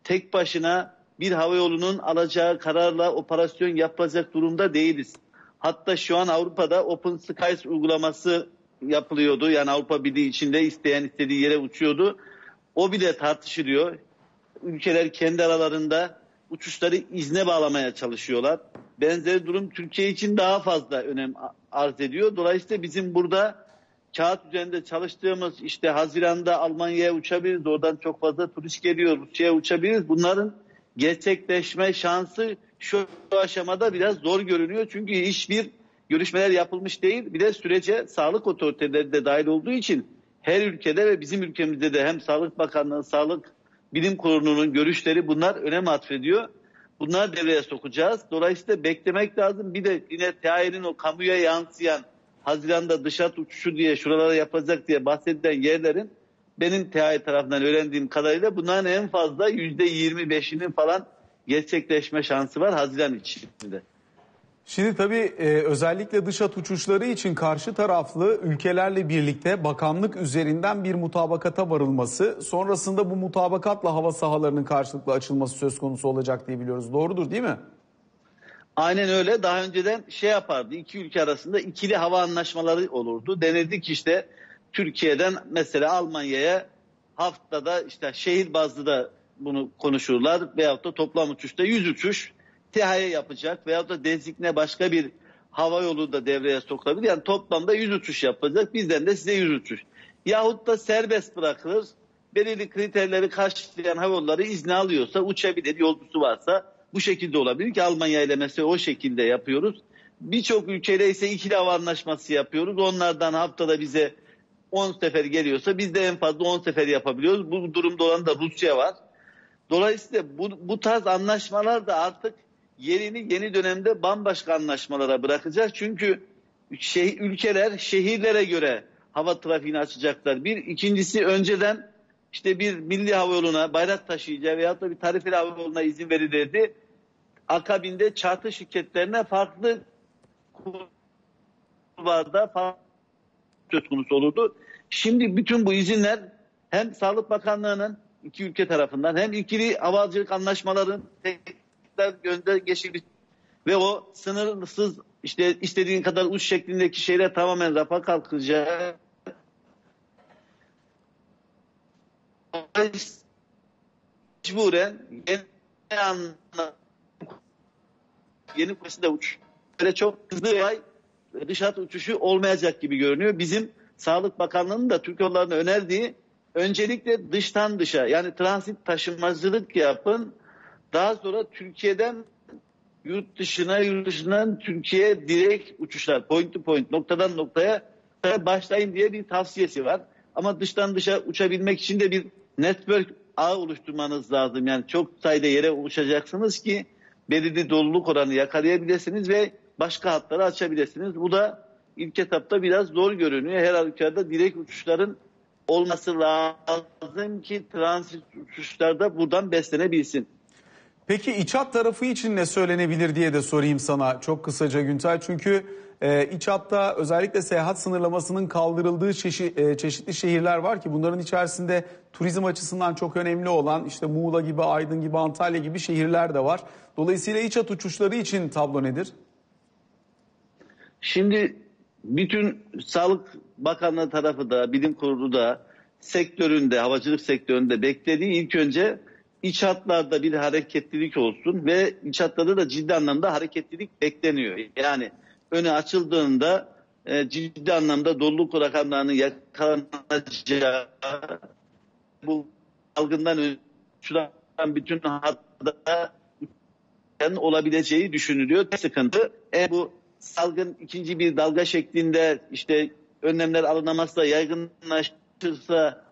tek başına bir hava yolunun alacağı kararla operasyon yapacak durumda değiliz. Hatta şu an Avrupa'da Open Skies uygulaması yapılıyordu. Yani Avrupa Birliği içinde isteyen istediği yere uçuyordu. O bile tartışılıyor. Ülkeler kendi aralarında uçuşları izne bağlamaya çalışıyorlar. Benzer durum Türkiye için daha fazla önem arz ediyor. Dolayısıyla bizim burada kağıt üzerinde çalıştığımız işte Haziran'da Almanya'ya uçabiliriz. Oradan çok fazla turist geliyor. Rusya'ya uçabiliriz. Bunların gerçekleşme şansı şu aşamada biraz zor görünüyor. Çünkü hiçbir görüşmeler yapılmış değil. Bir de sürece sağlık otoriteleri de dahil olduğu için her ülkede ve bizim ülkemizde de hem Sağlık Bakanlığı, Sağlık Bilim Kurulu'nun görüşleri bunlar önem atfediyor. Bunları devreye sokacağız. Dolayısıyla beklemek lazım. Bir de yine TAE'nin o kamuya yansıyan Haziran'da dışarı uçuşu diye şuralara yapacak diye bahsedilen yerlerin benim TAI tarafından öğrendiğim kadarıyla bunların en fazla %25'inin falan gerçekleşme şansı var Haziran içinde. Şimdi tabii e, özellikle dış hat uçuşları için karşı taraflı ülkelerle birlikte bakanlık üzerinden bir mutabakata varılması, sonrasında bu mutabakatla hava sahalarının karşılıklı açılması söz konusu olacak diye biliyoruz. Doğrudur değil mi? Aynen öyle. Daha önceden şey yapardı. iki ülke arasında ikili hava anlaşmaları olurdu. Denirdik işte Türkiye'den mesela Almanya'ya haftada işte şehir bazlı da bunu konuşurlar veyahut da toplam uçuşta 100 uçuş TİHA'ya yapacak veyahut da dezikne başka bir hava yolu da devreye sokulabilir. Yani toplamda 100 uçuş yapacak. Bizden de size 100 uçuş. Yahut da serbest bırakılır. Belirli kriterleri karşılayan hava yolları izni alıyorsa uçabilir. Yolcusu varsa bu şekilde olabilir ki Almanya ile mesela o şekilde yapıyoruz. Birçok ülkeyle ise ikili hava anlaşması yapıyoruz. Onlardan haftada bize 10 sefer geliyorsa biz de en fazla 10 sefer yapabiliyoruz. Bu durumda olan da Rusya var. Dolayısıyla bu, bu tarz anlaşmalar da artık yerini yeni dönemde bambaşka anlaşmalara bırakacak. Çünkü şey, ülkeler şehirlere göre hava trafiğini açacaklar. Bir ikincisi önceden işte bir milli hava yoluna bayrak taşıyacağı veyahut da bir tarifeli hava yoluna izin verilirdi. Akabinde çartı şirketlerine farklı kurlarda farklı söz konusu olurdu. Şimdi bütün bu izinler hem Sağlık Bakanlığı'nın iki ülke tarafından hem ikili havacılık anlaşmaların tekrar gözden geçirilmiş ve o sınırsız işte istediğin kadar uç şeklindeki şeyler tamamen rafa kalkacak. Mecburen yeni anlamda yeni kursu da uç. Böyle çok hızlı yay dış hat uçuşu olmayacak gibi görünüyor. Bizim Sağlık Bakanlığı'nın da Türk yollarına önerdiği öncelikle dıştan dışa yani transit taşımacılık yapın. Daha sonra Türkiye'den yurt dışına, yurt dışından Türkiye'ye direkt uçuşlar, point to point, noktadan noktaya başlayın diye bir tavsiyesi var. Ama dıştan dışa uçabilmek için de bir network ağ oluşturmanız lazım. Yani çok sayıda yere uçacaksınız ki belirli doluluk oranı yakalayabilirsiniz ve başka hatları açabilirsiniz. Bu da ilk etapta biraz zor görünüyor. Her halükarda direkt uçuşların olması lazım ki transit uçuşlarda buradan beslenebilsin. Peki iç hat tarafı için ne söylenebilir diye de sorayım sana çok kısaca Güntay. Çünkü e, iç hatta özellikle seyahat sınırlamasının kaldırıldığı çeşi, e, çeşitli şehirler var ki bunların içerisinde turizm açısından çok önemli olan işte Muğla gibi, Aydın gibi, Antalya gibi şehirler de var. Dolayısıyla iç hat uçuşları için tablo nedir? Şimdi bütün Sağlık Bakanlığı tarafı da, bilim kurulu da sektöründe, havacılık sektöründe beklediği ilk önce iç hatlarda bir hareketlilik olsun ve iç hatlarda da ciddi anlamda hareketlilik bekleniyor. Yani önü açıldığında e, ciddi anlamda doluluk rakamlarının yakalanacağı bu salgından ölçülen bütün hatta olabileceği düşünülüyor. Sıkıntı e, bu salgın ikinci bir dalga şeklinde işte önlemler alınamazsa yaygınlaşırsa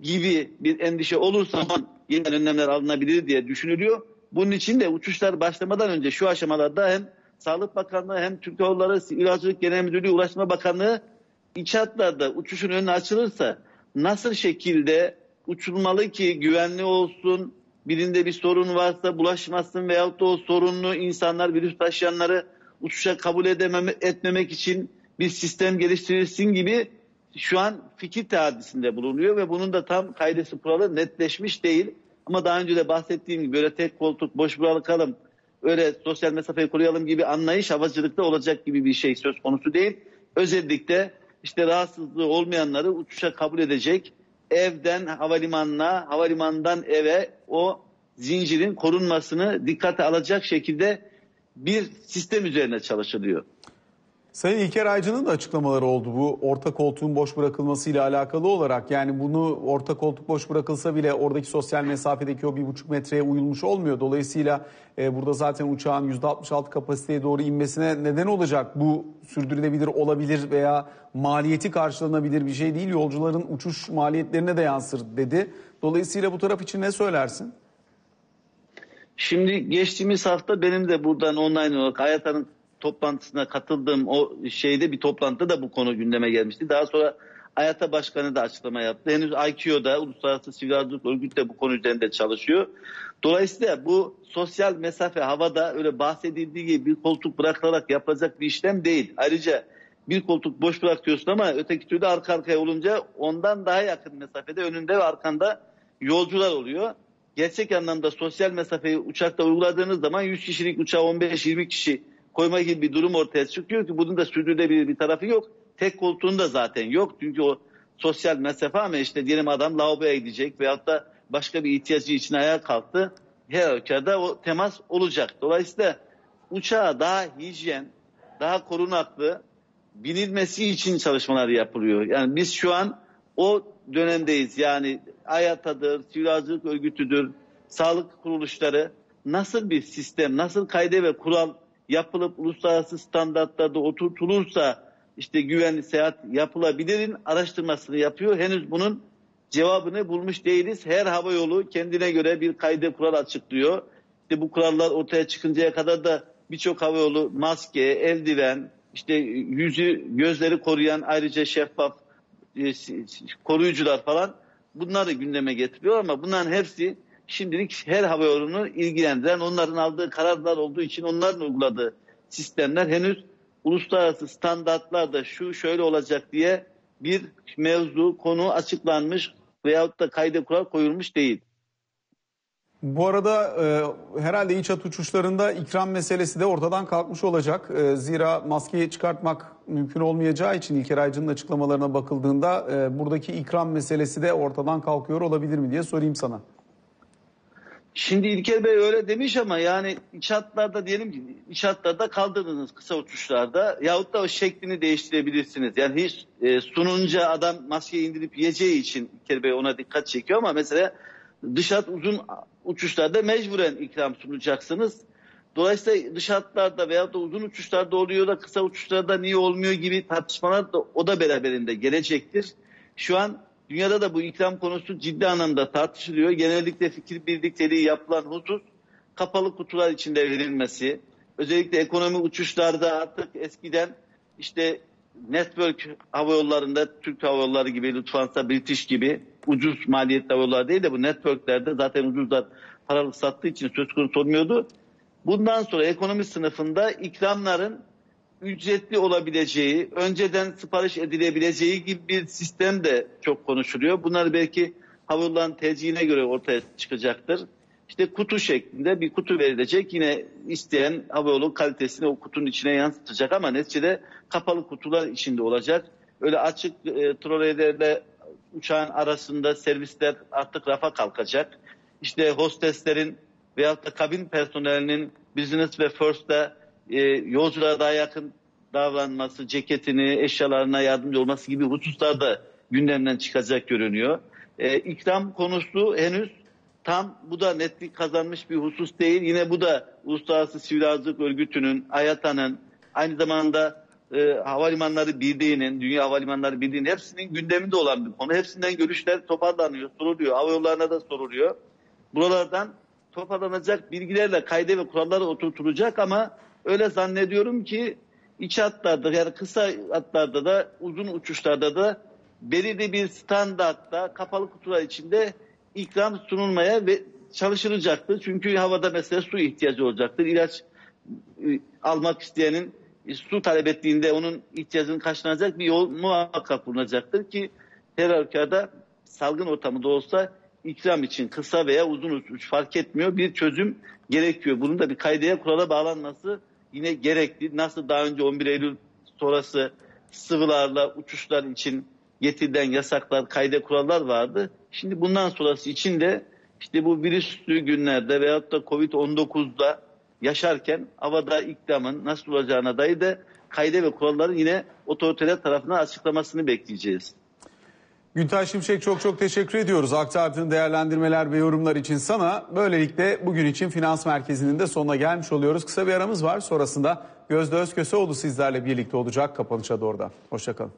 gibi bir endişe olursa yeniden önlemler alınabilir diye düşünülüyor. Bunun için de uçuşlar başlamadan önce şu aşamalarda hem Sağlık Bakanlığı hem Türk Hava Yolları İlacılık Genel Müdürlüğü Ulaşma Bakanlığı iç hatlarda uçuşun önüne açılırsa nasıl şekilde uçulmalı ki güvenli olsun, birinde bir sorun varsa bulaşmasın veyahut da o sorunlu insanlar, virüs taşıyanları uçuşa kabul edememe, etmemek için bir sistem geliştirilsin gibi şu an fikir teadisinde bulunuyor ve bunun da tam kaydesi kuralı netleşmiş değil. Ama daha önce de bahsettiğim gibi böyle tek koltuk boş bırakalım öyle sosyal mesafeyi koruyalım gibi anlayış havacılıkta olacak gibi bir şey söz konusu değil. Özellikle işte rahatsızlığı olmayanları uçuşa kabul edecek evden havalimanına, havalimanından eve o zincirin korunmasını dikkate alacak şekilde bir sistem üzerine çalışılıyor. Sayın İlker Aycı'nın da açıklamaları oldu bu orta koltuğun boş bırakılmasıyla alakalı olarak. Yani bunu orta koltuk boş bırakılsa bile oradaki sosyal mesafedeki o bir buçuk metreye uyulmuş olmuyor. Dolayısıyla e, burada zaten uçağın %66 kapasiteye doğru inmesine neden olacak. Bu sürdürülebilir olabilir veya maliyeti karşılanabilir bir şey değil. Yolcuların uçuş maliyetlerine de yansır dedi. Dolayısıyla bu taraf için ne söylersin? Şimdi geçtiğimiz hafta benim de buradan online olarak Hayata'nın toplantısına katıldığım o şeyde bir toplantıda da bu konu gündeme gelmişti. Daha sonra AYATA Başkanı da açıklama yaptı. Henüz ICAO'da Uluslararası Sivil Havacılık Örgütü de bu konu üzerinde çalışıyor. Dolayısıyla bu sosyal mesafe havada öyle bahsedildiği gibi bir koltuk bırakılarak yapılacak bir işlem değil. Ayrıca bir koltuk boş bırakıyorsun ama öteki türlü arka arkaya olunca ondan daha yakın mesafede önünde ve arkanda yolcular oluyor. Gerçek anlamda sosyal mesafeyi uçakta uyguladığınız zaman 100 kişilik uçağa 15-20 kişi koyma gibi bir durum ortaya çıkıyor ki bunun da sürdürülebilir bir tarafı yok. Tek koltuğun da zaten yok. Çünkü o sosyal mesafe ama işte diyelim adam lavaboya gidecek veyahut da başka bir ihtiyacı için ayağa kalktı. Her halükarda o temas olacak. Dolayısıyla uçağa daha hijyen, daha korunaklı binilmesi için çalışmalar yapılıyor. Yani biz şu an o dönemdeyiz. Yani AYATA'dır, Sivil Havacılık Örgütü'dür, sağlık kuruluşları nasıl bir sistem, nasıl kayde ve kural yapılıp uluslararası standartlarda oturtulursa işte güvenli seyahat yapılabilirin araştırmasını yapıyor. Henüz bunun cevabını bulmuş değiliz. Her hava yolu kendine göre bir kayde kural açıklıyor. İşte bu kurallar ortaya çıkıncaya kadar da birçok hava yolu maske, eldiven, işte yüzü, gözleri koruyan ayrıca şeffaf e, koruyucular falan bunları gündeme getiriyor ama bunların hepsi şimdilik her hava yolunu ilgilendiren onların aldığı kararlar olduğu için onların uyguladığı sistemler henüz uluslararası standartlarda şu şöyle olacak diye bir mevzu konu açıklanmış veyahut da kayda kural koyulmuş değil. Bu arada e, herhalde iç hat uçuşlarında ikram meselesi de ortadan kalkmış olacak. E, zira maskeyi çıkartmak mümkün olmayacağı için İlker Aycı'nın açıklamalarına bakıldığında e, buradaki ikram meselesi de ortadan kalkıyor olabilir mi diye sorayım sana. Şimdi İlker Bey öyle demiş ama yani iç hatlarda diyelim ki iç hatlarda kaldırdınız kısa uçuşlarda yahut da o şeklini değiştirebilirsiniz. Yani hiç e, sununca adam maskeyi indirip yiyeceği için İlker Bey ona dikkat çekiyor ama mesela dış hat uzun uçuşlarda mecburen ikram sunacaksınız. Dolayısıyla dış hatlarda veya da uzun uçuşlarda oluyor da kısa uçuşlarda niye olmuyor gibi tartışmalar da o da beraberinde gelecektir. Şu an dünyada da bu ikram konusu ciddi anlamda tartışılıyor. Genellikle fikir birlikteliği yapılan husus kapalı kutular içinde verilmesi. Özellikle ekonomi uçuşlarda artık eskiden işte network hava yollarında Türk Hava Yolları gibi Lufthansa, British gibi ucuz maliyetli hava yolları değil de bu networklerde zaten ucuzlar paralı sattığı için söz konusu olmuyordu. Bundan sonra ekonomi sınıfında ikramların ücretli olabileceği, önceden sipariş edilebileceği gibi bir sistem de çok konuşuluyor. Bunlar belki havayolların tercihine göre ortaya çıkacaktır. İşte kutu şeklinde bir kutu verilecek. Yine isteyen havayolu kalitesini o kutunun içine yansıtacak ama neticede kapalı kutular içinde olacak. Öyle açık e, troleylerle uçağın arasında servisler artık rafa kalkacak. İşte hosteslerin veyahut da kabin personelinin business ve first'te e, yolculara daha yakın davranması, ceketini, eşyalarına yardımcı olması gibi hususlar da gündemden çıkacak görünüyor. E, ikram konusu henüz tam bu da netlik kazanmış bir husus değil. Yine bu da Uluslararası Sivil Havacılık Örgütü'nün, AYATA'nın aynı zamanda e, Havalimanları Birliği'nin, Dünya Havalimanları Birliği'nin hepsinin gündeminde olan bir konu. Hepsinden görüşler toparlanıyor, soruluyor. Hava yollarına da soruluyor. Buralardan toparlanacak bilgilerle kayde ve kuralları oturtulacak ama öyle zannediyorum ki iç hatlarda yani kısa hatlarda da uzun uçuşlarda da belirli bir standartta kapalı kutular içinde ikram sunulmaya ve çalışılacaktır. Çünkü havada mesela su ihtiyacı olacaktır. İlaç e, almak isteyenin e, su talep ettiğinde onun ihtiyacını karşılanacak bir yol muhakkak bulunacaktır ki her halükarda salgın ortamında olsa ikram için kısa veya uzun uçuş fark etmiyor bir çözüm gerekiyor. Bunun da bir kaydeye kurala bağlanması yine gerekli. Nasıl daha önce 11 Eylül sonrası sıvılarla uçuşlar için getirilen yasaklar, kayda kurallar vardı. Şimdi bundan sonrası için de işte bu virüslü günlerde veyahut da Covid-19'da yaşarken havada ikramın nasıl olacağına dair de kayda ve kuralların yine otoriteler tarafından açıklamasını bekleyeceğiz. Güntay Şimşek çok çok teşekkür ediyoruz. Aktardığın değerlendirmeler ve yorumlar için sana. Böylelikle bugün için Finans Merkezi'nin de sonuna gelmiş oluyoruz. Kısa bir aramız var. Sonrasında Gözde Özköseoğlu sizlerle birlikte olacak. Kapanışa doğru da. Hoşçakalın.